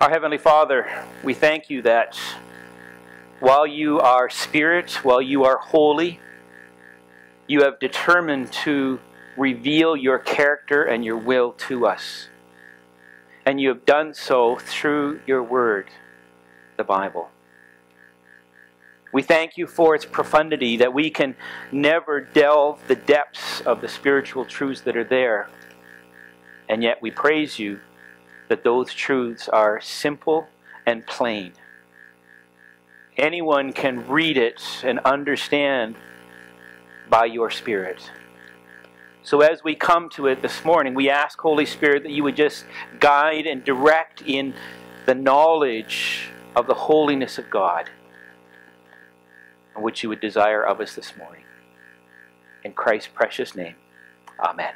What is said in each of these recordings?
Our Heavenly Father, we thank you that while you are spirit, while you are holy, you have determined to reveal your character and your will to us. And you have done so through your word, the Bible. We thank you for its profundity, that we can never delve the depths of the spiritual truths that are there. And yet we praise you that those truths are simple and plain. Anyone can read it and understand by your Spirit. So as we come to it this morning, we ask, Holy Spirit, that you would just guide and direct in the knowledge of the holiness of God, and which you would desire of us this morning. In Christ's precious name, Amen.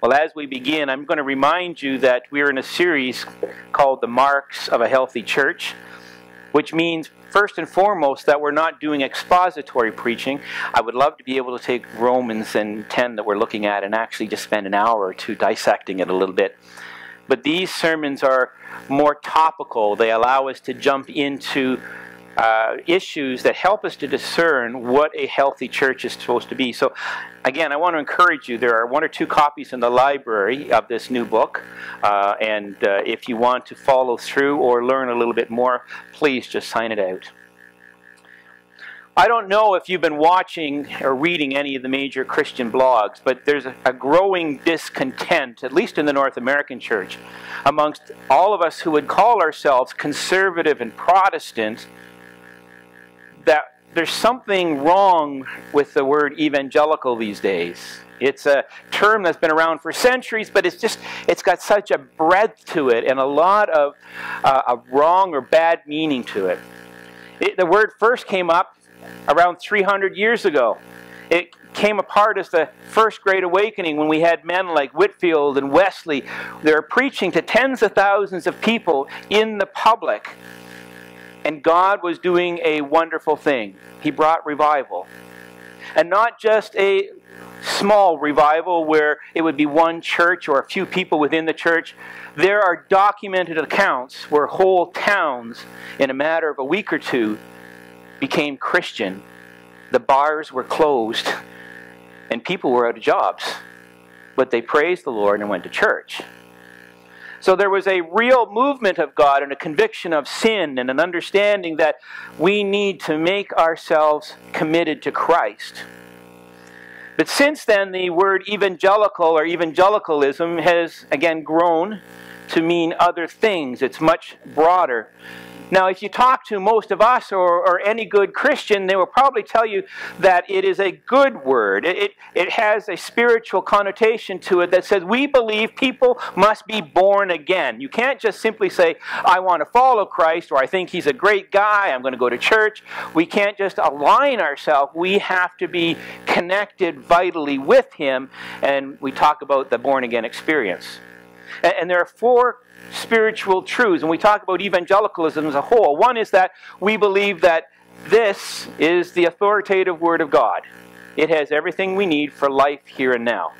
Well, as we begin, I'm going to remind you that we're in a series called The Marks of a Healthy Church, which means, first and foremost, that we're not doing expository preaching. I would love to be able to take Romans and 10 that we're looking at and actually just spend an hour or two dissecting it a little bit. But these sermons are more topical. They allow us to jump into uh, issues that help us to discern what a healthy church is supposed to be. So, again, I want to encourage you. There are one or two copies in the library of this new book, uh, and uh, if you want to follow through or learn a little bit more, please just sign it out. I don't know if you've been watching or reading any of the major Christian blogs, but there's a, a, growing discontent, at least in the North American church, amongst all of us who would call ourselves conservative and Protestant that there's something wrong with the word evangelical these days. It's a term that's been around for centuries, but it's just, it's got such a breadth to it and a lot of, uh, of wrong or bad meaning to it. it. The word first came up around 300 years ago. It came apart as the first great awakening when we had men like Whitefield and Wesley. They were preaching to tens of thousands of people in the public and God was doing a wonderful thing. He brought revival. And not just a small revival where it would be one church or a few people within the church. There are documented accounts where whole towns, in a matter of a week or two, became Christian. The bars were closed and people were out of jobs. But they praised the Lord and went to church. So there was a real movement of God and a conviction of sin and an understanding that we need to make ourselves committed to Christ. But since then, the word evangelical or evangelicalism has again grown to mean other things. It's much broader. Now, if you talk to most of us or, or any good Christian, they will probably tell you that it is a good word. It, it, it has a spiritual connotation to it that says we believe people must be born again. You can't just simply say, I want to follow Christ or I think he's a great guy, I'm going to go to church. We can't just align ourselves. We have to be connected vitally with him, and we talk about the born again experience. And, and there are four spiritual truths. And we talk about evangelicalism as a whole. One is that we believe that this is the authoritative Word of God, it has everything we need for life here and now.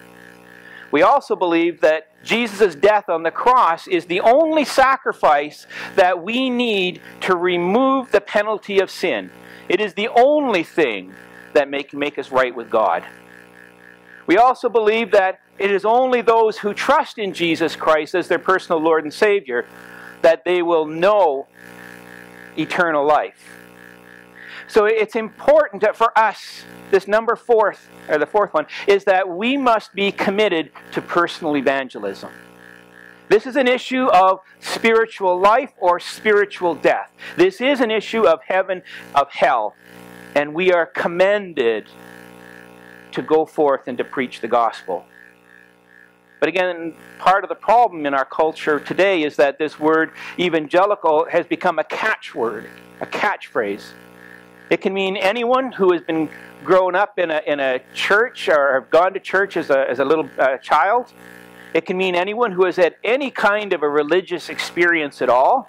We also believe that Jesus' death on the cross is the only sacrifice that we need to remove the penalty of sin. It is the only thing that make, make us right with God. We also believe that it is only those who trust in Jesus Christ as their personal Lord and Savior that they will know eternal life. So it's important for us, this number fourth, or the fourth one, is that we must be committed to personal evangelism. This is an issue of spiritual life or spiritual death. This is an issue of heaven, of hell. And we are commended to go forth and to preach the gospel. But again, part of the problem in our culture today is that this word evangelical has become a catchword, a catchphrase. It can mean anyone who has been grown up in a, in a church or have gone to church as a, as a little uh, child. It can mean anyone who has had any kind of a religious experience at all.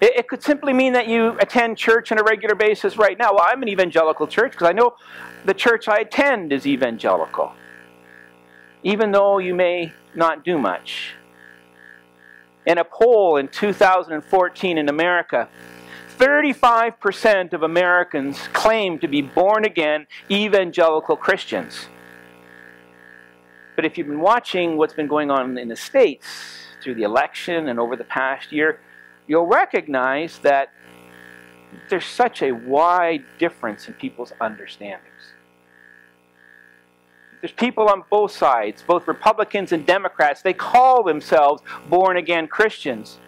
It, it could simply mean that you attend church on a regular basis right now. Well, I'm an evangelical church because I know the church I attend is evangelical, even though you may not do much. In a poll in 2014 in America, 35% of Americans claim to be born again evangelical Christians. But if you've been watching what's been going on in the States through the election and over the past year, you'll recognize that there's such a wide difference in people's understandings. There's people on both sides, both Republicans and Democrats, they call themselves born again Christians.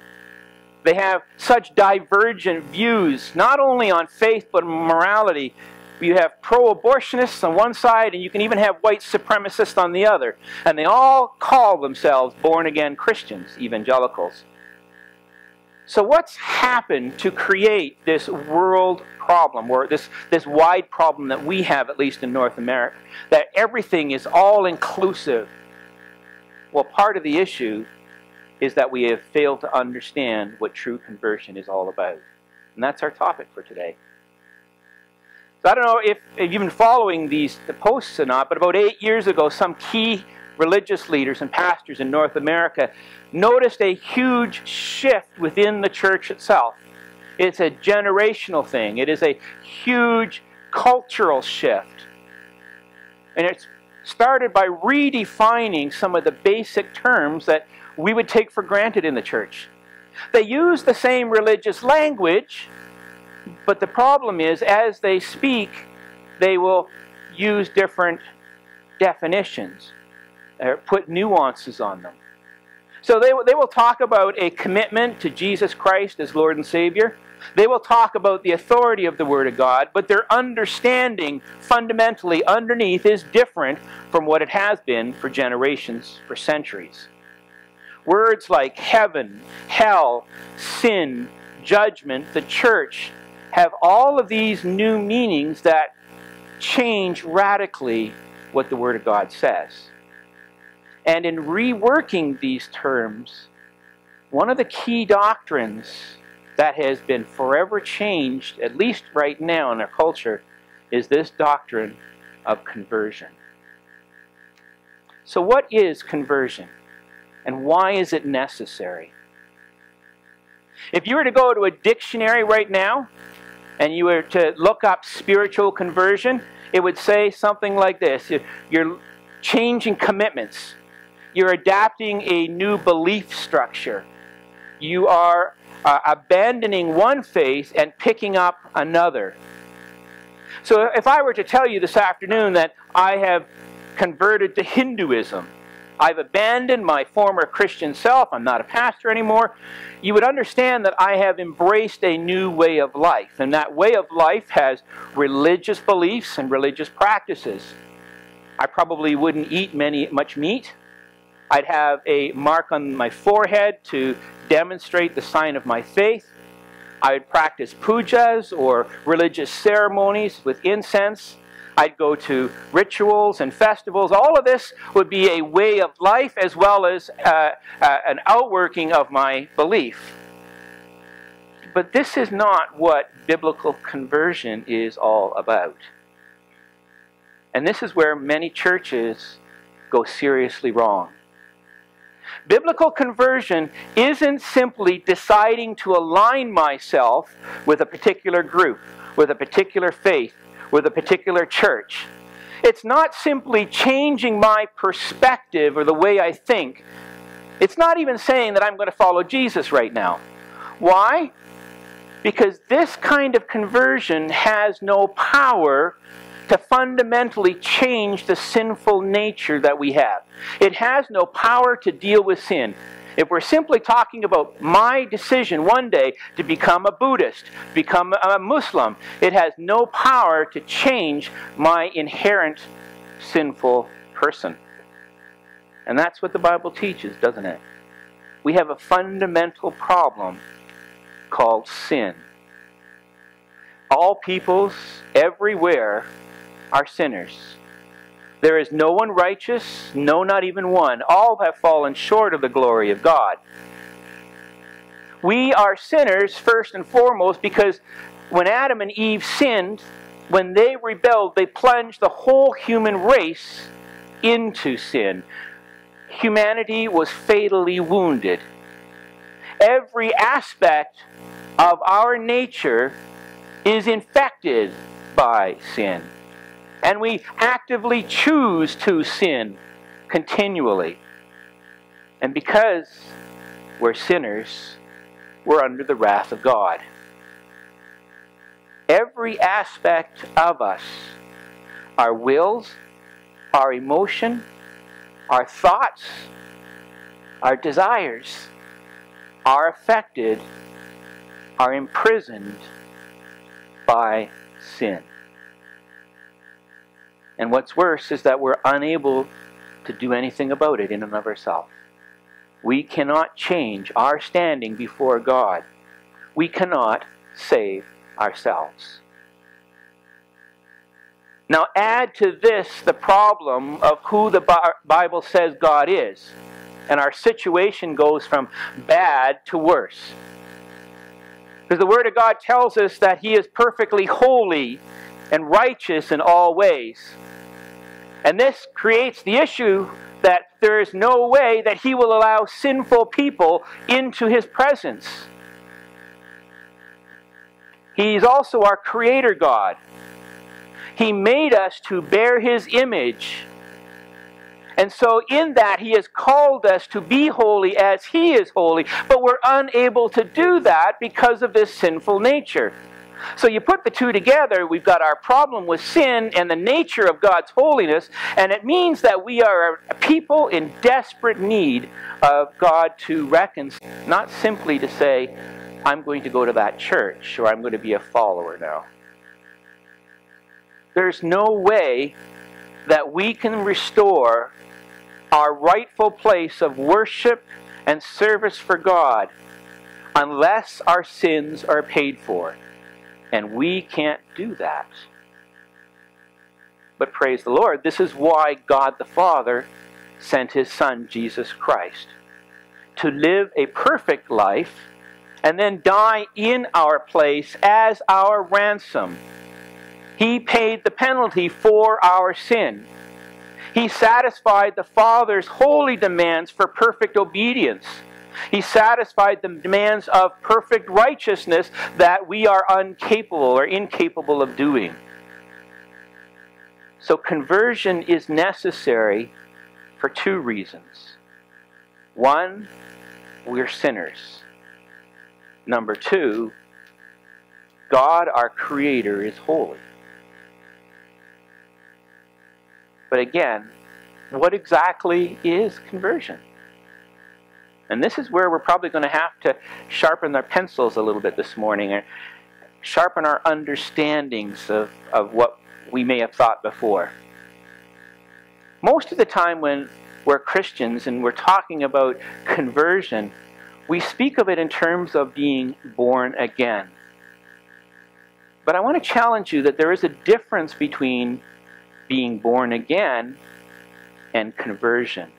They have such divergent views, not only on faith but morality. You have pro abortionists on one side, and you can even have white supremacists on the other. And they all call themselves born again Christians, evangelicals. So, what's happened to create this world problem, or this, this wide problem that we have, at least in North America, that everything is all inclusive? Well, part of the issue is that we have failed to understand what true conversion is all about. And that's our topic for today. So I don't know if, if you've been following these the posts or not, but about eight years ago, some key religious leaders and pastors in North America noticed a huge shift within the church itself. It's a generational thing. It is a huge cultural shift. And it's started by redefining some of the basic terms that we would take for granted in the church. They use the same religious language, but the problem is, as they speak, they will use different definitions or put nuances on them. So they, they will talk about a commitment to Jesus Christ as Lord and Savior. They will talk about the authority of the Word of God, but their understanding fundamentally underneath is different from what it has been for generations, for centuries. Words like heaven, hell, sin, judgment, the church have all of these new meanings that change radically what the Word of God says. And in reworking these terms, one of the key doctrines that has been forever changed, at least right now in our culture, is this doctrine of conversion. So, what is conversion? And why is it necessary? If you were to go to a dictionary right now and you were to look up spiritual conversion, it would say something like this You're changing commitments, you're adapting a new belief structure, you are uh, abandoning one faith and picking up another. So, if I were to tell you this afternoon that I have converted to Hinduism, I've abandoned my former Christian self, I'm not a pastor anymore, you would understand that I have embraced a new way of life. And that way of life has religious beliefs and religious practices. I probably wouldn't eat many, much meat. I'd have a mark on my forehead to demonstrate the sign of my faith. I would practice pujas or religious ceremonies with incense. I'd go to rituals and festivals. All of this would be a way of life as well as uh, uh, an outworking of my belief. But this is not what biblical conversion is all about. And this is where many churches go seriously wrong. Biblical conversion isn't simply deciding to align myself with a particular group, with a particular faith, with a particular church. It's not simply changing my perspective or the way I think. It's not even saying that I'm going to follow Jesus right now. Why? Because this kind of conversion has no power to fundamentally change the sinful nature that we have. It has no power to deal with sin. If we're simply talking about my decision one day to become a Buddhist, become a Muslim, it has no power to change my inherent sinful person. And that's what the Bible teaches, doesn't it? We have a fundamental problem called sin. All peoples everywhere are sinners. There is no one righteous, no, not even one. All have fallen short of the glory of God. We are sinners first and foremost because when Adam and Eve sinned, when they rebelled, they plunged the whole human race into sin. Humanity was fatally wounded. every aspect of our nature is infected by sin. And we actively choose to sin continually. And because we're sinners, we're under the wrath of God. Every aspect of us, our wills, our emotion, our thoughts, our desires, are affected, are imprisoned by sin. And what's worse is that we're unable to do anything about it in and of ourselves. We cannot change our standing before God. We cannot save ourselves. Now, add to this the problem of who the Bible says God is, and our situation goes from bad to worse. Because the Word of God tells us that He is perfectly holy and righteous in all ways. And this creates the issue that there is no way that He will allow sinful people into His presence. He's also our Creator God. He made us to bear His image. And so, in that, He has called us to be holy as He is holy, but we're unable to do that because of this sinful nature. So you put the two together, we've got our problem with sin and the nature of God's holiness, and it means that we are a people in desperate need of God to reconcile, not simply to say, I'm going to go to that church or I'm going to be a follower now. There's no way that we can restore our rightful place of worship and service for God unless our sins are paid for. And we can't do that. But praise the Lord, this is why God the Father sent his Son, Jesus Christ, to live a perfect life and then die in our place as our ransom. He paid the penalty for our sin. He satisfied the Father's holy demands for perfect obedience. He satisfied the demands of perfect righteousness that we are incapable or incapable of doing. So conversion is necessary for two reasons. One, we're sinners. Number two, God, our Creator, is holy. But again, what exactly is conversion? And this is where we're probably going to have to sharpen our pencils a little bit this morning and sharpen our understandings of, of what we may have thought before. Most of the time when we're Christians and we're talking about conversion, we speak of it in terms of being born again. But I want to challenge you that there is a difference between being born again and conversion.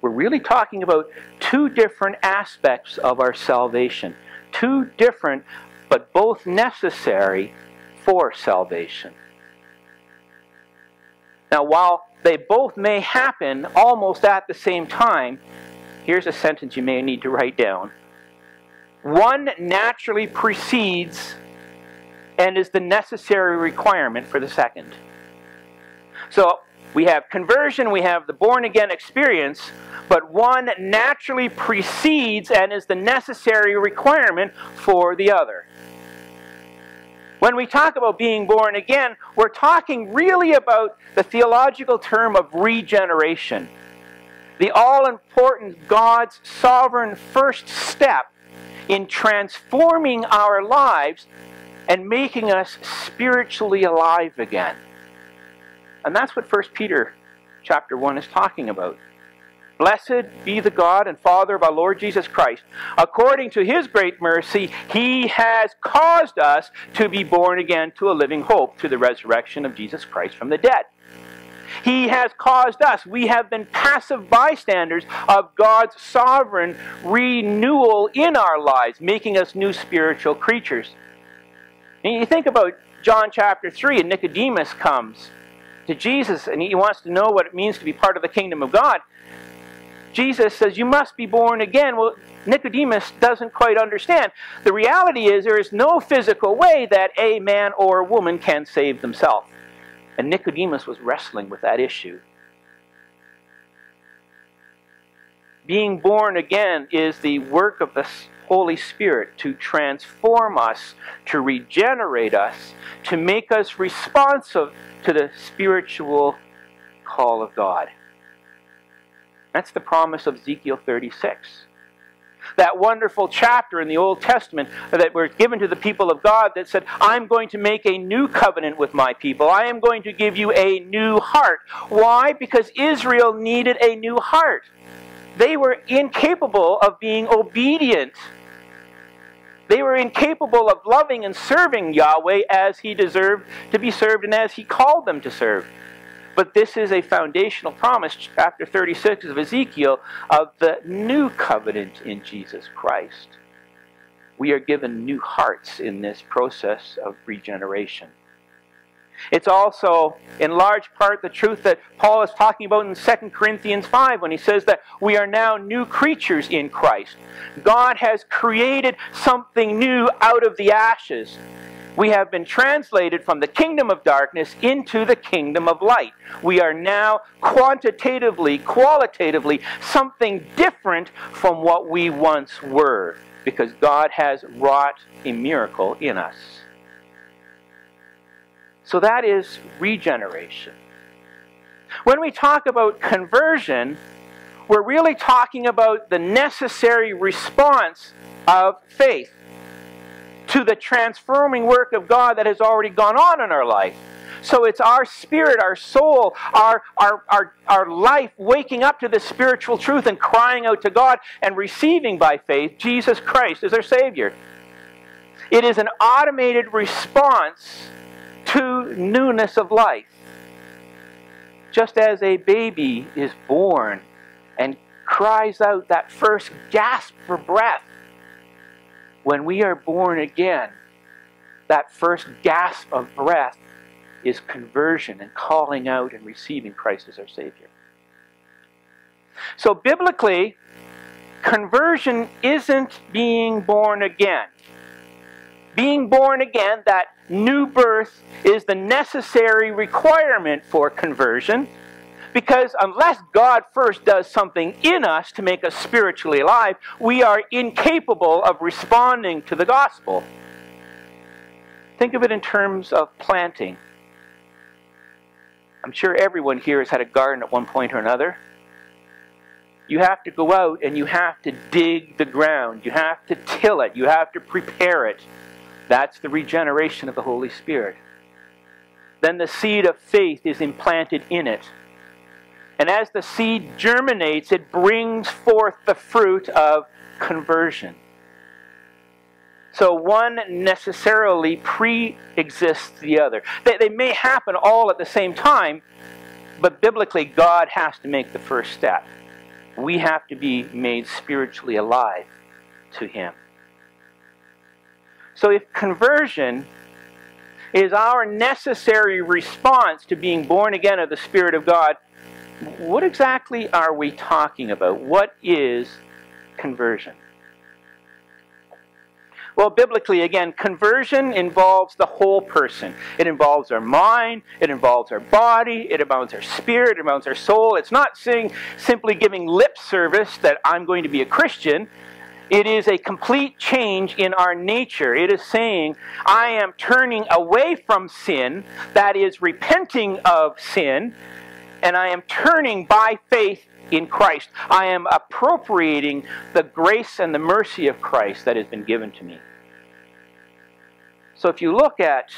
We're really talking about two different aspects of our salvation. Two different, but both necessary for salvation. Now, while they both may happen almost at the same time, here's a sentence you may need to write down. One naturally precedes and is the necessary requirement for the second. So, we have conversion, we have the born again experience, but one naturally precedes and is the necessary requirement for the other. When we talk about being born again, we're talking really about the theological term of regeneration. The all important God's sovereign first step in transforming our lives and making us spiritually alive again. And that's what 1 Peter chapter 1 is talking about. Blessed be the God and Father of our Lord Jesus Christ. According to his great mercy, he has caused us to be born again to a living hope through the resurrection of Jesus Christ from the dead. He has caused us, we have been passive bystanders of God's sovereign renewal in our lives, making us new spiritual creatures. And you think about John chapter 3, and Nicodemus comes to Jesus and he wants to know what it means to be part of the kingdom of God. Jesus says, You must be born again. Well, Nicodemus doesn't quite understand. The reality is there is no physical way that a man or a woman can save themselves. And Nicodemus was wrestling with that issue. Being born again is the work of the Holy Spirit to transform us, to regenerate us, to make us responsive to the spiritual call of God. That's the promise of Ezekiel 36. That wonderful chapter in the Old Testament that was given to the people of God that said, I'm going to make a new covenant with my people. I am going to give you a new heart. Why? Because Israel needed a new heart. They were incapable of being obedient. They were incapable of loving and serving Yahweh as he deserved to be served and as he called them to serve. But this is a foundational promise, chapter 36 of Ezekiel, of the new covenant in Jesus Christ. We are given new hearts in this process of regeneration. It's also, in large part, the truth that Paul is talking about in 2 Corinthians 5 when he says that we are now new creatures in Christ. God has created something new out of the ashes we have been translated from the kingdom of darkness into the kingdom of light. We are now quantitatively, qualitatively, something different from what we once were because God has wrought a miracle in us. So that is regeneration. When we talk about conversion, we're really talking about the necessary response of faith to the transforming work of God that has already gone on in our life. So it's our spirit, our soul, our, our, our, our life waking up to the spiritual truth and crying out to God and receiving by faith Jesus Christ as our Savior. It is an automated response to newness of life. Just as a baby is born and cries out that first gasp for breath, when we are born again, that first gasp of breath is conversion and calling out and receiving Christ as our Savior. So, biblically, conversion isn't being born again. Being born again, that new birth, is the necessary requirement for conversion. Because unless God first does something in us to make us spiritually alive, we are incapable of responding to the gospel. Think of it in terms of planting. I'm sure everyone here has had a garden at one point or another. You have to go out and you have to dig the ground. You have to till it. You have to prepare it. That's the regeneration of the Holy Spirit. Then the seed of faith is implanted in it. And as the seed germinates, it brings forth the fruit of conversion. So one necessarily pre exists the other. They, they may happen all at the same time, but biblically, God has to make the first step. We have to be made spiritually alive to Him. So if conversion is our necessary response to being born again of the Spirit of God, what exactly are we talking about? What is conversion? Well, biblically, again, conversion involves the whole person. It involves our mind, it involves our body, it involves our spirit, it involves our soul. It's not saying, simply giving lip service that I'm going to be a Christian. It is a complete change in our nature. It is saying, I am turning away from sin, that is, repenting of sin, and I am turning by faith in Christ. I am appropriating the grace and the mercy of Christ that has been given to me. So if you look at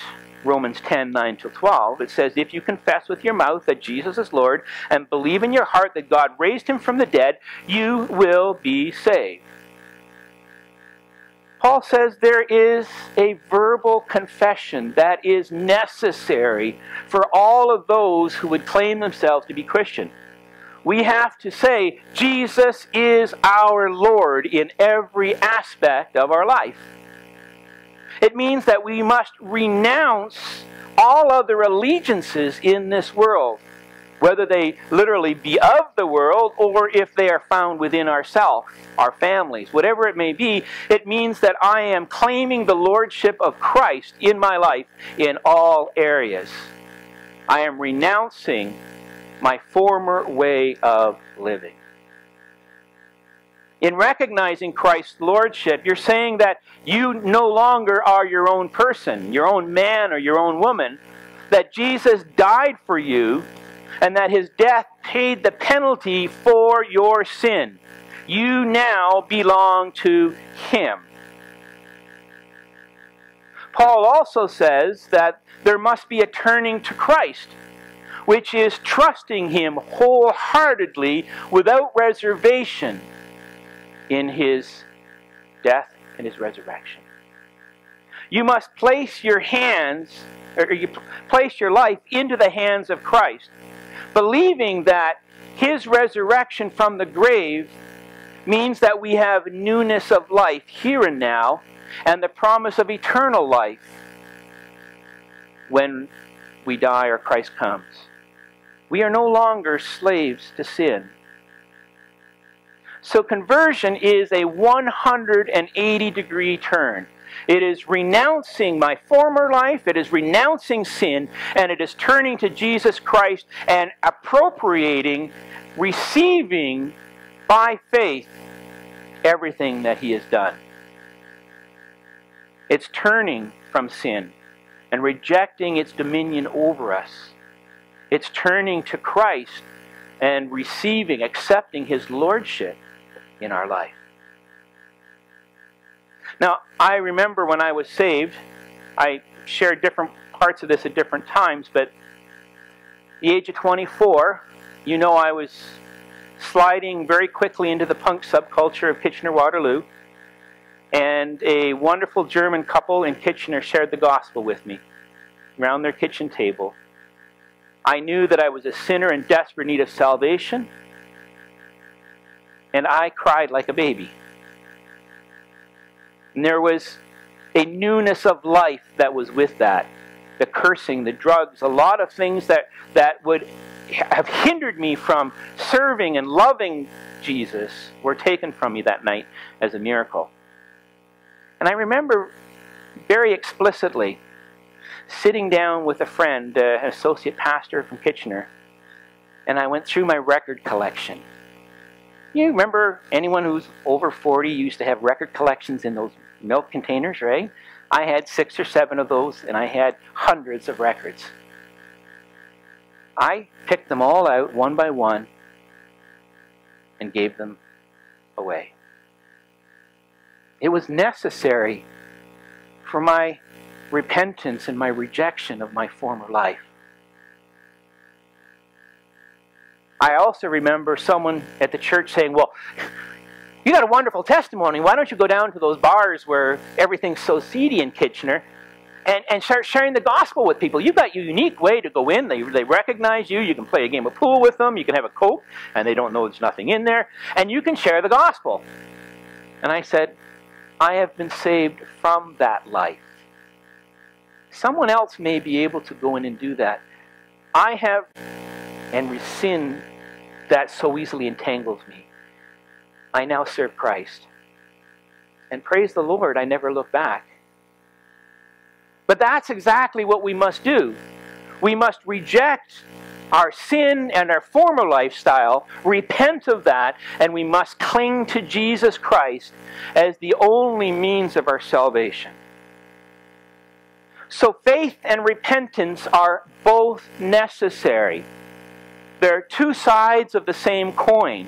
Romans 10 9 to 12, it says, If you confess with your mouth that Jesus is Lord and believe in your heart that God raised him from the dead, you will be saved. Paul says there is a verbal confession that is necessary for all of those who would claim themselves to be Christian. We have to say, Jesus is our Lord in every aspect of our life. It means that we must renounce all other allegiances in this world whether they literally be of the world or if they are found within ourselves, our families, whatever it may be, it means that I am claiming the lordship of Christ in my life in all areas. I am renouncing my former way of living. In recognizing Christ's lordship, you're saying that you no longer are your own person, your own man or your own woman, that Jesus died for you and that his death paid the penalty for your sin. You now belong to him. Paul also says that there must be a turning to Christ, which is trusting him wholeheartedly without reservation in his death and his resurrection. You must place your hands, or you place your life into the hands of Christ, believing that his resurrection from the grave means that we have newness of life here and now and the promise of eternal life when we die or Christ comes. We are no longer slaves to sin. So conversion is a 180 degree turn. It is renouncing my former life, it is renouncing sin, and it is turning to Jesus Christ and appropriating, receiving by faith everything that He has done. It's turning from sin and rejecting its dominion over us. It's turning to Christ and receiving, accepting His Lordship in our life. Now, I remember when I was saved, I shared different parts of this at different times, but the age of 24, you know I was sliding very quickly into the punk subculture of Kitchener Waterloo, and a wonderful German couple in Kitchener shared the gospel with me around their kitchen table. I knew that I was a sinner in desperate need of salvation and I cried like a baby. And there was a newness of life that was with that. The cursing, the drugs, a lot of things that, that would have hindered me from serving and loving Jesus were taken from me that night as a miracle. And I remember very explicitly sitting down with a friend, uh, an associate pastor from Kitchener, and I went through my record collection. You remember anyone who's over 40 used to have record collections in those milk containers, right? I had six or seven of those, and I had hundreds of records. I picked them all out one by one and gave them away. It was necessary for my repentance and my rejection of my former life. I also remember someone at the church saying, Well, you got a wonderful testimony. Why don't you go down to those bars where everything's so seedy in Kitchener and, and start sharing the gospel with people? You've got your unique way to go in. They, they recognize you. You can play a game of pool with them. You can have a Coke, and they don't know there's nothing in there. And you can share the gospel. And I said, I have been saved from that life. Someone else may be able to go in and do that. I have and rescind that so easily entangles me. I now serve Christ. And praise the Lord, I never look back. But that's exactly what we must do. We must reject our sin and our former lifestyle, repent of that, and we must cling to Jesus Christ as the only means of our salvation. So faith and repentance are both necessary. They're two sides of the same coin.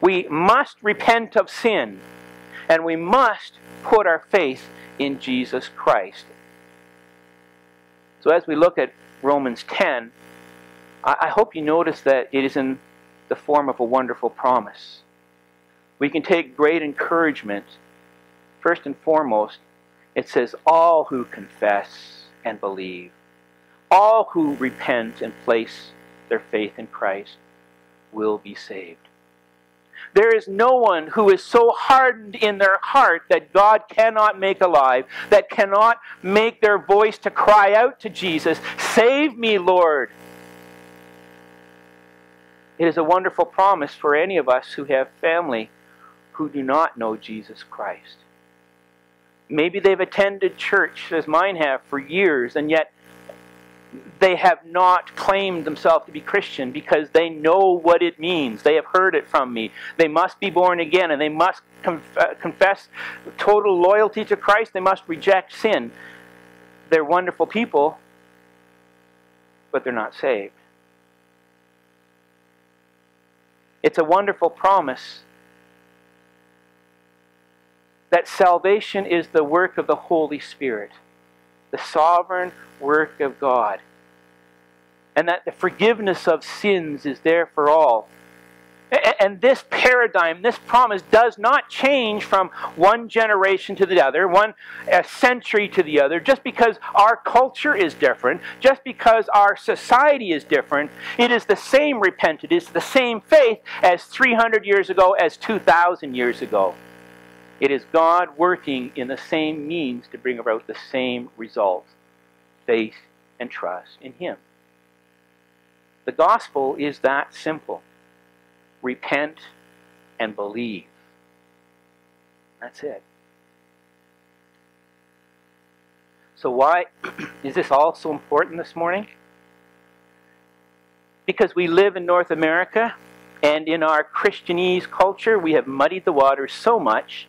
We must repent of sin, and we must put our faith in Jesus Christ. So as we look at Romans 10, I hope you notice that it is in the form of a wonderful promise. We can take great encouragement. First and foremost, it says, All who confess and believe, all who repent and place their faith in Christ will be saved. There is no one who is so hardened in their heart that God cannot make alive, that cannot make their voice to cry out to Jesus, Save me, Lord. It is a wonderful promise for any of us who have family who do not know Jesus Christ. Maybe they've attended church, as mine have, for years, and yet they have not claimed themselves to be Christian because they know what it means. They have heard it from me. They must be born again and they must conf- uh, confess total loyalty to Christ. They must reject sin. They're wonderful people, but they're not saved. It's a wonderful promise that salvation is the work of the Holy Spirit, the sovereign work of God, and that the forgiveness of sins is there for all. And this paradigm, this promise does not change from one generation to the other, one century to the other, just because our culture is different, just because our society is different. It is the same repentance, it is the same faith as 300 years ago, as 2,000 years ago. It is God working in the same means to bring about the same results faith and trust in Him. The gospel is that simple repent and believe. That's it. So, why is this all so important this morning? Because we live in North America, and in our Christianese culture, we have muddied the waters so much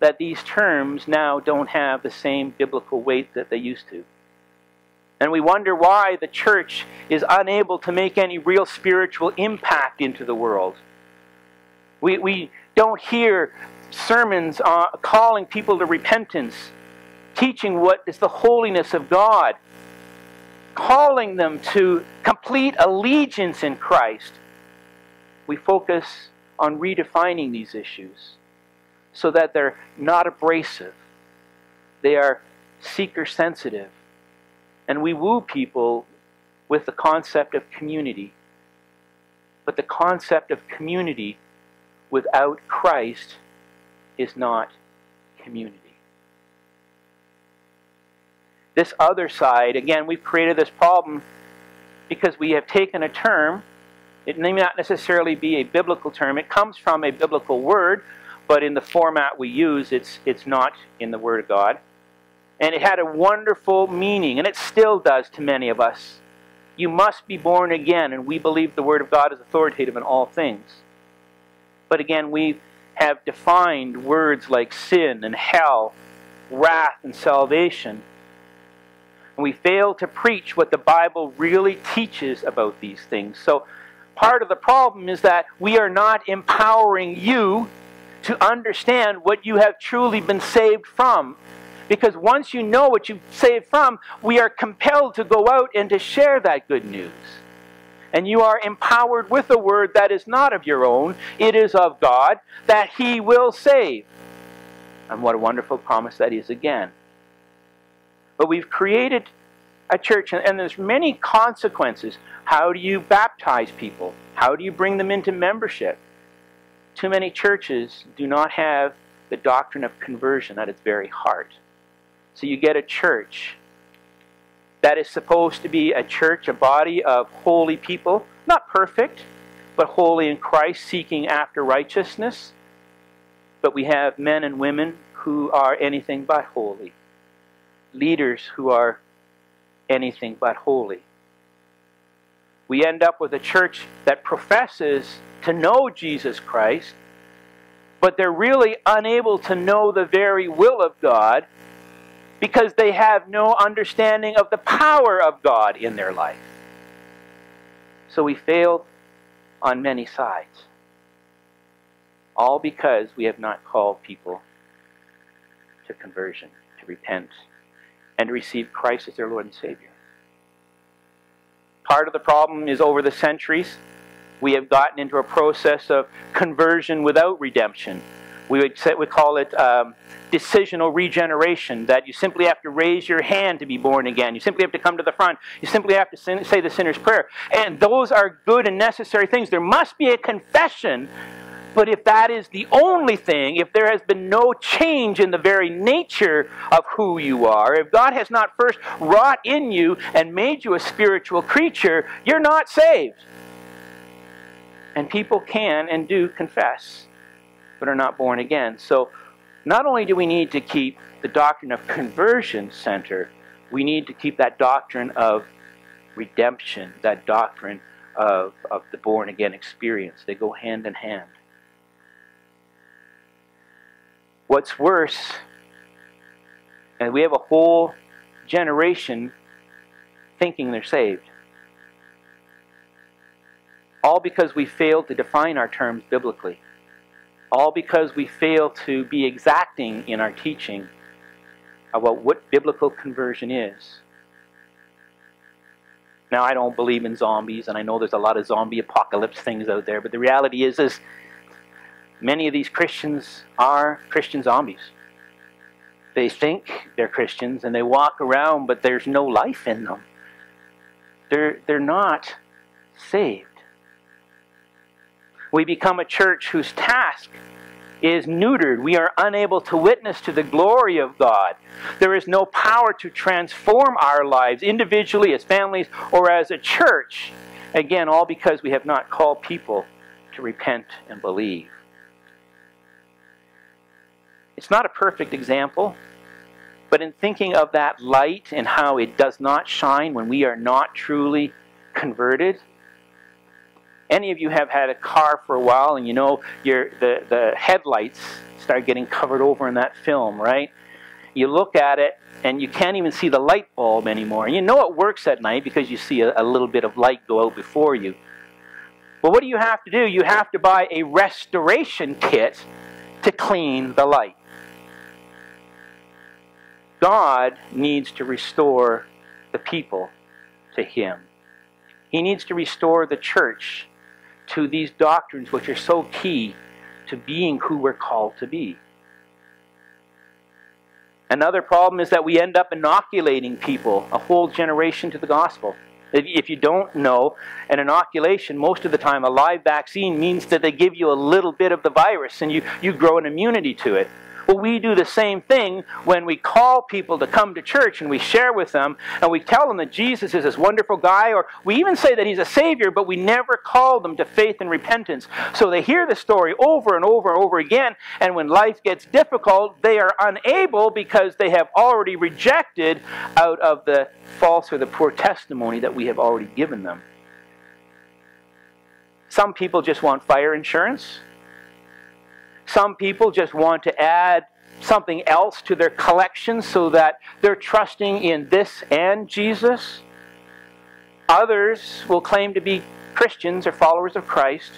that these terms now don't have the same biblical weight that they used to. And we wonder why the church is unable to make any real spiritual impact into the world. We, we don't hear sermons uh, calling people to repentance, teaching what is the holiness of God, calling them to complete allegiance in Christ. We focus on redefining these issues so that they're not abrasive, they are seeker sensitive. And we woo people with the concept of community. But the concept of community without Christ is not community. This other side, again, we've created this problem because we have taken a term. It may not necessarily be a biblical term. It comes from a biblical word, but in the format we use, it's, it's not in the Word of God. And it had a wonderful meaning, and it still does to many of us. You must be born again, and we believe the Word of God is authoritative in all things. But again, we have defined words like sin and hell, wrath and salvation. And we fail to preach what the Bible really teaches about these things. So part of the problem is that we are not empowering you to understand what you have truly been saved from. Because once you know what you've saved from, we are compelled to go out and to share that good news. And you are empowered with a word that is not of your own, it is of God, that He will save. And what a wonderful promise that is again. But we've created a church, and there's many consequences. How do you baptize people? How do you bring them into membership? Too many churches do not have the doctrine of conversion at its very heart. So you get a church that is supposed to be a church, a body of holy people, not perfect, but holy in Christ, seeking after righteousness. But we have men and women who are anything but holy, leaders who are anything but holy. We end up with a church that professes to know Jesus Christ, but they're really unable to know the very will of God because they have no understanding of the power of God in their life. So we fail on many sides. All because we have not called people to conversion, to repent, and to receive Christ as their Lord and Savior. Part of the problem is over the centuries, we have gotten into a process of conversion without redemption. We would say, we call it um, decisional regeneration, that you simply have to raise your hand to be born again. You simply have to come to the front. You simply have to sin, say the sinner's prayer. And those are good and necessary things. There must be a confession, but if that is the only thing, if there has been no change in the very nature of who you are, if God has not first wrought in you and made you a spiritual creature, you're not saved. And people can and do confess, but are not born again. So not only do we need to keep the doctrine of conversion center, we need to keep that doctrine of redemption, that doctrine of, of the born again experience. They go hand in hand. What's worse, and we have a whole generation thinking they're saved. All because we failed to define our terms biblically. All because we fail to be exacting in our teaching about what biblical conversion is. Now, I don't believe in zombies, and I know there's a lot of zombie apocalypse things out there, but the reality is, is many of these Christians are Christian zombies. They think they're Christians and they walk around, but there's no life in them. They're, they're not saved. We become a church whose task is neutered. We are unable to witness to the glory of God. There is no power to transform our lives individually, as families, or as a church. Again, all because we have not called people to repent and believe. It's not a perfect example, but in thinking of that light and how it does not shine when we are not truly converted, any of you have had a car for a while and you know your the, the headlights start getting covered over in that film, right? You look at it and you can't even see the light bulb anymore. And you know it works at night because you see a, a little bit of light go out before you. But what do you have to do? You have to buy a restoration kit to clean the light. God needs to restore the people to Him. He needs to restore the church to these doctrines which are so key to being who we're called to be. Another problem is that we end up inoculating people, a whole generation to the gospel. If you don't know, an inoculation, most of the time, a live vaccine means that they give you a little bit of the virus and you, you grow an immunity to it. Well, we do the same thing when we call people to come to church and we share with them and we tell them that Jesus is this wonderful guy, or we even say that he's a Savior, but we never call them to faith and repentance. So they hear the story over and over and over again, and when life gets difficult, they are unable because they have already rejected out of the false or the poor testimony that we have already given them. Some people just want fire insurance. Some people just want to add something else to their collection so that they're trusting in this and Jesus. Others will claim to be Christians or followers of Christ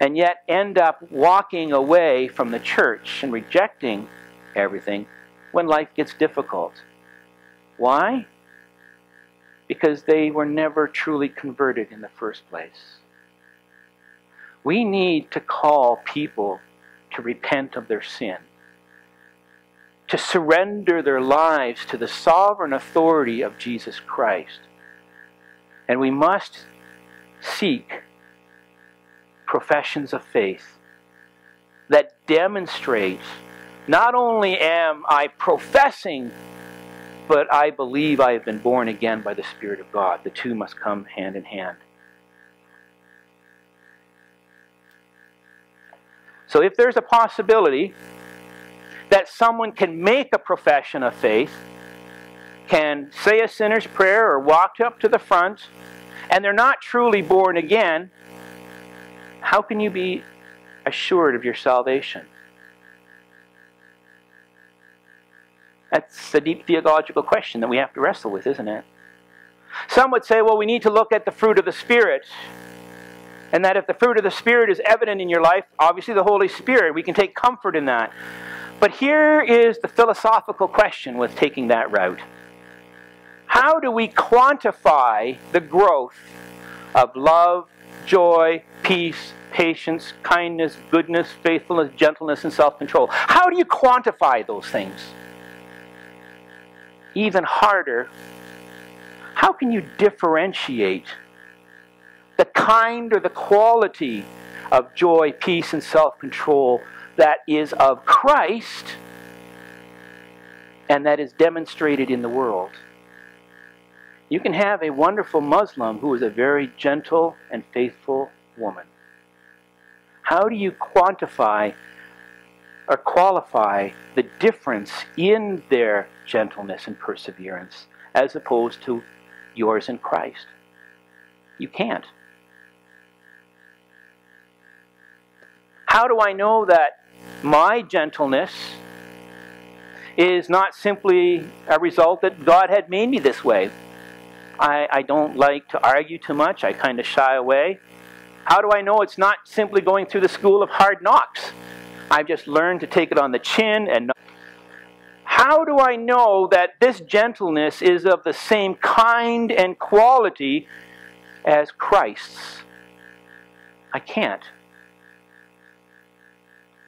and yet end up walking away from the church and rejecting everything when life gets difficult. Why? Because they were never truly converted in the first place. We need to call people to repent of their sin, to surrender their lives to the sovereign authority of Jesus Christ. And we must seek professions of faith that demonstrate not only am I professing, but I believe I have been born again by the Spirit of God. The two must come hand in hand. So if there's a possibility that someone can make a profession of faith, can say a sinner's prayer or walk up to the front, and they're not truly born again, how can you be assured of your salvation? That's a deep theological question that we have to wrestle with, isn't it? Some would say, well, we need to look at the fruit of the Spirit. And that if the fruit of the Spirit is evident in your life, obviously the Holy Spirit, we can take comfort in that. But here is the philosophical question with taking that route. How do we quantify the growth of love, joy, peace, patience, kindness, goodness, faithfulness, gentleness, and self control? How do you quantify those things? Even harder, how can you differentiate kind or the quality of joy, peace, and self control that is of Christ and that is demonstrated in the world. You can have a wonderful Muslim who is a very gentle and faithful woman. How do you quantify or qualify the difference in their gentleness and perseverance as opposed to yours in Christ? You can't. How do I know that my gentleness is not simply a result that God had made me this way? I, I don't like to argue too much. I kind of shy away. How do I know it's not simply going through the school of hard knocks? I've just learned to take it on the chin and. How do I know that this gentleness is of the same kind and quality as Christ's? I can't.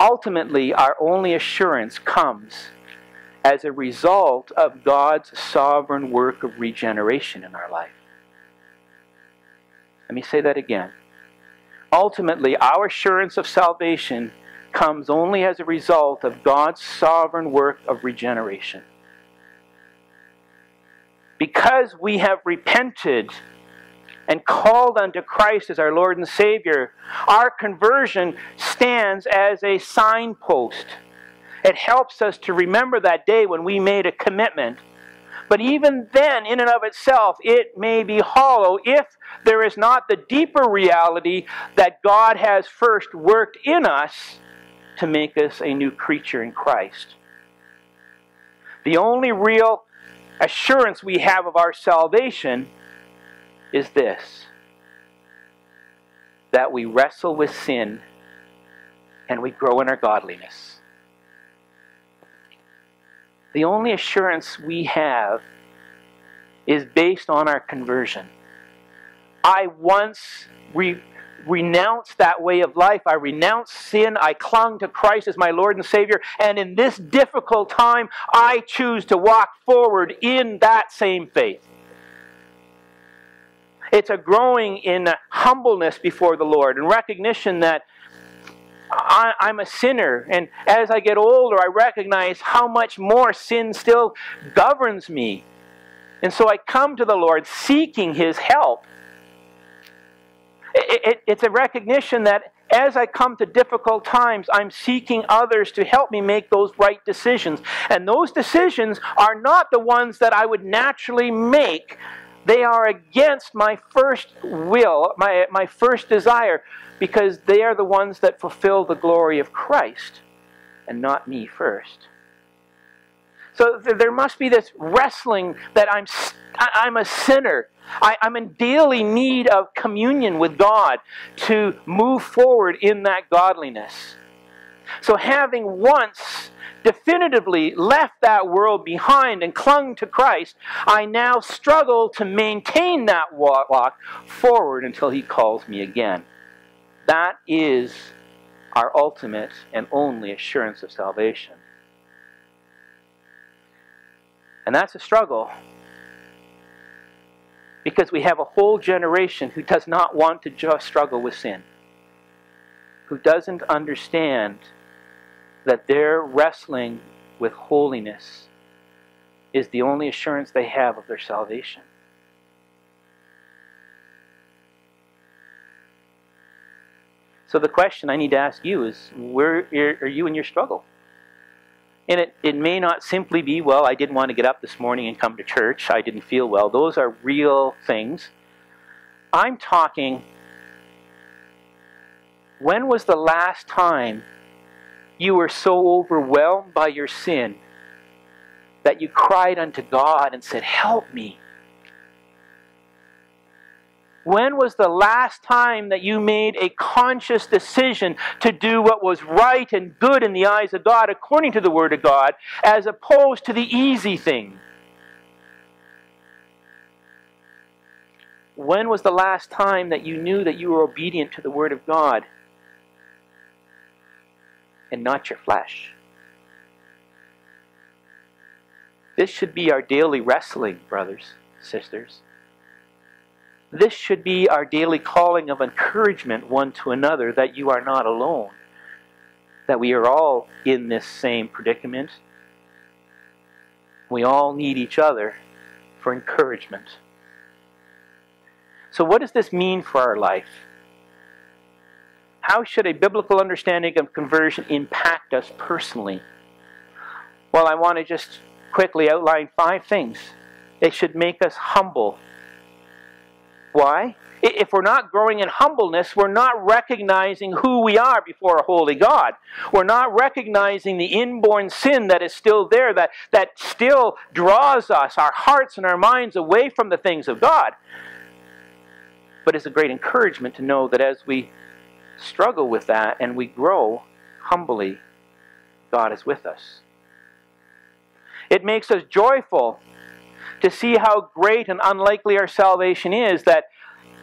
Ultimately, our only assurance comes as a result of God's sovereign work of regeneration in our life. Let me say that again. Ultimately, our assurance of salvation comes only as a result of God's sovereign work of regeneration. Because we have repented and called unto Christ as our Lord and Savior, our conversion stands as a signpost. It helps us to remember that day when we made a commitment. But even then, in and of itself, it may be hollow if there is not the deeper reality that God has first worked in us to make us a new creature in Christ. The only real assurance we have of our salvation is this that we wrestle with sin and we grow in our godliness. The only assurance we have is based on our conversion. I once re- renounced that way of life. I renounced sin. I clung to Christ as my Lord and Savior. And in this difficult time, I choose to walk forward in that same faith. It's a growing in humbleness before the Lord and recognition that I, am a sinner. And as I get older, I recognize how much more sin still governs me. And so I come to the Lord seeking His help. It, it, it's a recognition that as I come to difficult times, I'm seeking others to help me make those right decisions. And those decisions are not the ones that I would naturally make they are against my first will, my, my first desire, because they are the ones that fulfill the glory of Christ and not me first. So there must be this wrestling that I'm, I'm a sinner. I, I'm in daily need of communion with God to move forward in that godliness. So having once definitively left that world behind and clung to Christ, I now struggle to maintain that walk forward until He calls me again. That is our ultimate and only assurance of salvation. And that's a struggle because we have a whole generation who does not want to just struggle with sin, who doesn't understand that their wrestling with holiness is the only assurance they have of their salvation. So the question I need to ask you is where are you in your struggle? And it, it may not simply be, well, I didn't want to get up this morning and come to church. I didn't feel well. Those are real things. I'm talking, when was the last time you were so overwhelmed by your sin that you cried unto God and said, Help me. When was the last time that you made a conscious decision to do what was right and good in the eyes of God according to the Word of God, as opposed to the easy thing? When was the last time that you knew that you were obedient to the Word of God and not your flesh. This should be our daily wrestling, brothers, sisters. This should be our daily calling of encouragement one to another that you are not alone, that we are all in this same predicament. We all need each other for encouragement. So, what does this mean for our life? How should a biblical understanding of conversion impact us personally? Well, I want to just quickly outline five things. It should make us humble. Why? If we're not growing in humbleness, we're not recognizing who we are before a holy God. We're not recognizing the inborn sin that is still there, that, that still draws us, our hearts and our minds, away from the things of God. But it's a great encouragement to know that as we struggle with that and we grow humbly, God is with us. It makes us joyful to see how great and unlikely our salvation is, that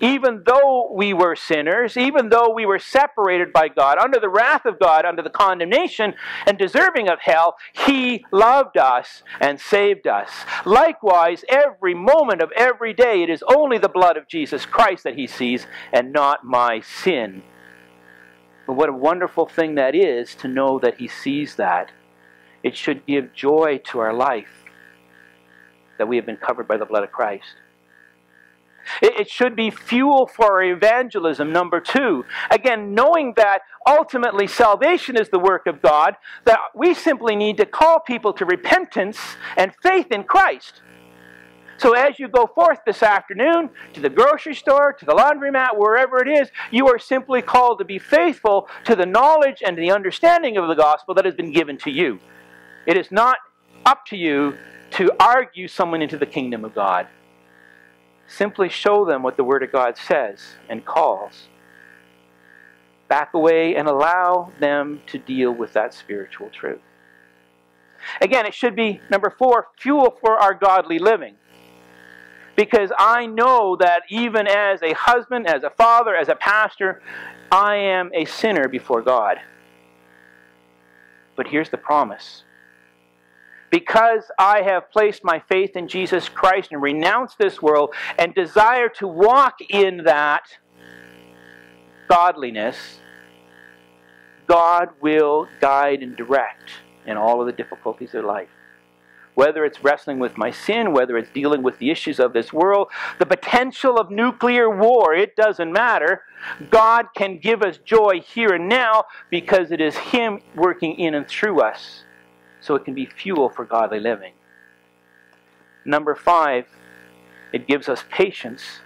even though we were sinners, even though we were separated by God, under the wrath of God, under the condemnation and deserving of hell, He loved us and saved us. Likewise, every moment of every day, it is only the blood of Jesus Christ that He sees and not my sin. But what a wonderful thing that is to know that He sees that. It should give joy to our life that we have been covered by the blood of Christ. It should be fuel for evangelism, number two. Again, knowing that ultimately salvation is the work of God, that we simply need to call people to repentance and faith in Christ. So as you go forth this afternoon to the grocery store, to the laundromat, wherever it is, you are simply called to be faithful to the knowledge and the understanding of the gospel that has been given to you. It is not up to you to argue someone into the kingdom of God. Simply show them what the Word of God says and calls. Back away and allow them to deal with that spiritual truth. Again, it should be, number four, fuel for our godly living. Because I know that even as a husband, as a father, as a pastor, I am a sinner before God. But here's the promise because I have placed my faith in Jesus Christ and renounced this world and desire to walk in that godliness, God will guide and direct in all of the difficulties of life. Whether it's wrestling with my sin, whether it's dealing with the issues of this world, the potential of nuclear war, it doesn't matter. God can give us joy here and now because it is Him working in and through us so it can be fuel for godly living. Number five, it gives us patience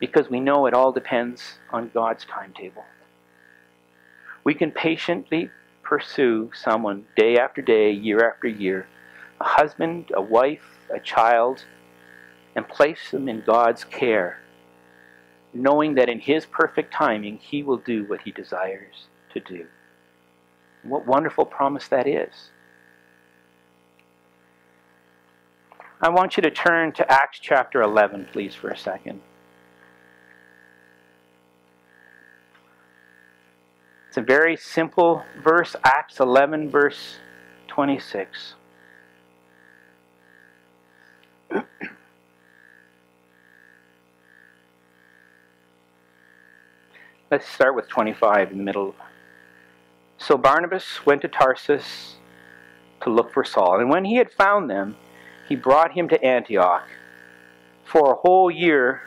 because we know it all depends on God's timetable. We can patiently pursue someone day after day, year after year, a husband, a wife, a child, and place them in God's care, knowing that in His perfect timing, He will do what He desires to do. What wonderful promise that is. I want you to turn to Acts chapter 11, please, for a second. It's a very simple verse, Acts 11, verse 26. Let's start with 25 in the middle. So Barnabas went to Tarsus to look for Saul, and when he had found them, he brought him to Antioch. For a whole year,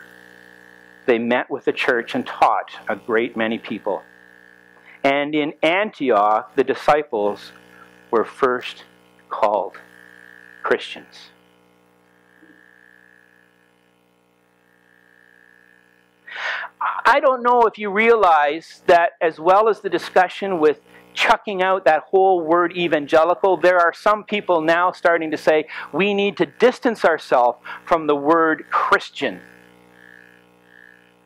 they met with the church and taught a great many people. And in Antioch, the disciples were first called Christians. I don't know if you realize that, as well as the discussion with chucking out that whole word evangelical, there are some people now starting to say we need to distance ourselves from the word Christian.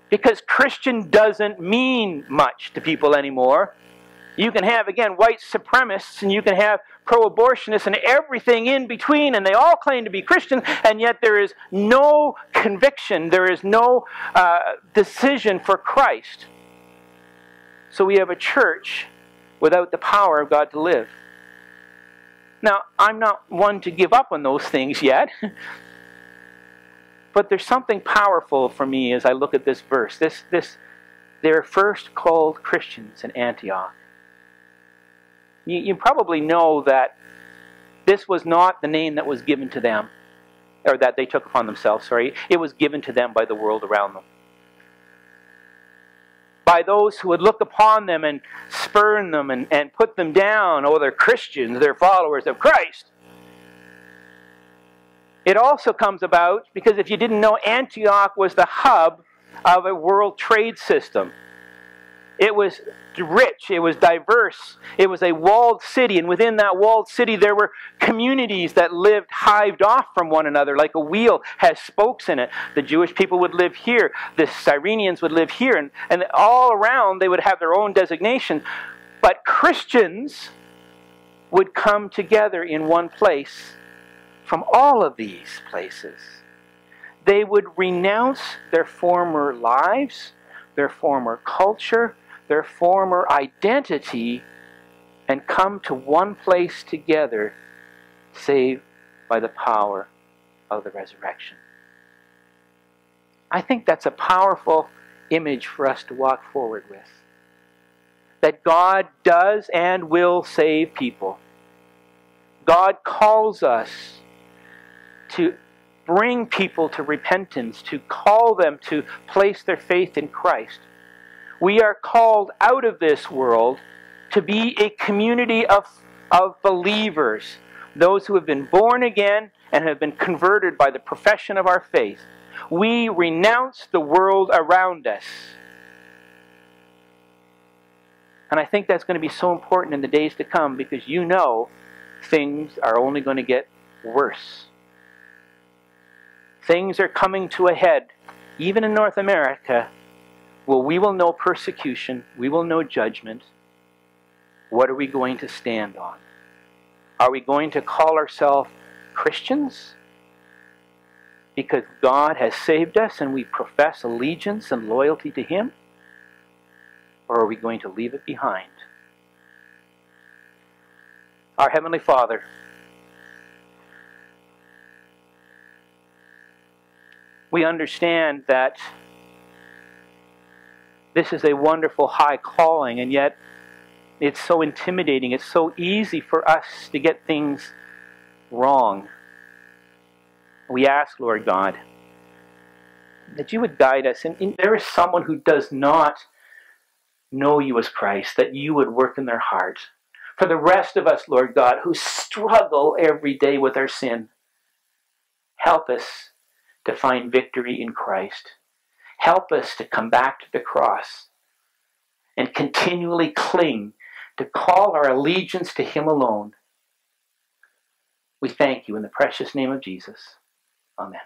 Because Christian doesn't mean much to people anymore. You can have, again, white supremacists and you can have pro abortionists and everything in between, and they all claim to be Christians, and yet there is no conviction, there is no uh, decision for Christ. So we have a church without the power of God to live. Now, I'm not one to give up on those things yet. but there's something powerful for me as I look at this verse. This, this, they're first called Christians in Antioch. You, you probably know that this was not the name that was given to them, or that they took upon themselves, sorry. It was given to them by the world around them. by those who would look upon them and spurn them and, and put them down. Oh, they're Christians, they're followers of Christ. It also comes about because if you didn't know, Antioch was the hub of a world trade system. It was rich, it was diverse, it was a walled city, and within that walled city there were communities that lived hived off from one another, like a wheel has spokes in it. The Jewish people would live here, the Cyrenians would live here, and, and all around they would have their own designation. But Christians would come together in one place from all of these places. They would renounce their former lives, their former culture, their former identity and come to one place together, saved by the power of the resurrection. I think that's a powerful image for us to walk forward with. That God does and will save people. God calls us to bring people to repentance, to call them to place their faith in Christ we are called out of this world to be a community of, of believers, those who have been born again and have been converted by the profession of our faith. We renounce the world around us. And I think that's going to be so important in the days to come because you know things are only going to get worse. Things are coming to a head, even in North America, well, we will know persecution, we will know judgment. What are we going to stand on? Are we going to call ourselves Christians? Because God has saved us and we profess allegiance and loyalty to Him? Or are we going to leave it behind? Our Heavenly Father, we understand that this is a wonderful high calling, and yet it's so intimidating. It's so easy for us to get things wrong. We ask, Lord God, that you would guide us. And, there is someone who does not know you as Christ, that you would work in their heart. For the rest of us, Lord God, who struggle every day with our sin, help us to find victory in Christ. Help us to come back to the cross and continually cling to call our allegiance to Him alone. We thank you in the precious name of Jesus. Amen.